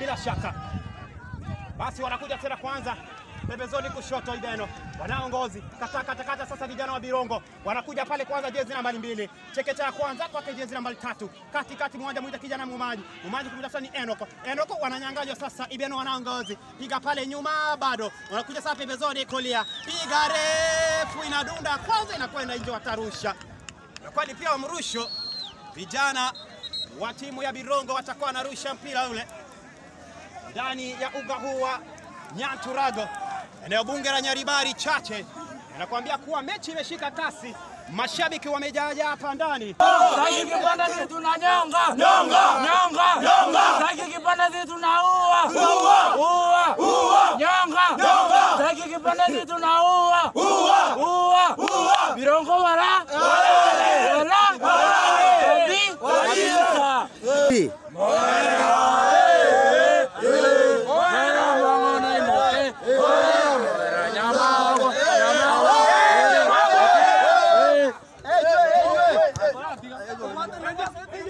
bila shaka. Basi wanakuja tena kwanza pembezoni kushoto, Ibeno. Wanao ngozi. Kata kata kata. Sasa vijana wa Birongo wanakuja pale kwanza, jezi nambari mbili. Cheketa ya kwanza kwake jezi nambari tatu. Kati kati, mmoja mwita kijana Mumaji. Mumaji kumtafuta ni Enoko. Enoko, wananyanganywa sasa. Ibeno wanao ngozi. Piga pale nyuma, bado. Wanakuja sasa pembezoni kulia, piga refu inadunda. Kwanza, inakwenda nje, watarusha kwani pia wamrusho vijana wa timu ya Birongo watakuwa wanarusha mpira ule ndani ya uga huu wa Nyanturago, eneo bunge la Nyaribari Chache. Nakwambia kuwa mechi imeshika kasi, mashabiki wamejaja hapa ndani. Saki kipanda sisi tunanyonga. Nyonga. Nyonga. Nyonga. Saki kipanda sisi tunaua. uwa uwa. Nyonga. Nyonga. Saki kipanda sisi tunaua. uwa uwa. Birongo wala. Wala. Wala. Odi. Wala.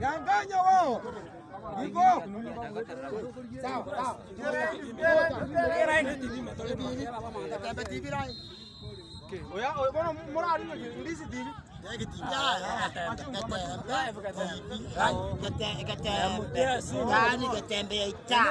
nyangkanya wao Iko. tidak sawa. aku tidak ini di mana? Di TV lah. Okay. Oya, oya, bono mora ari nyo ndisi dili. gatembea ita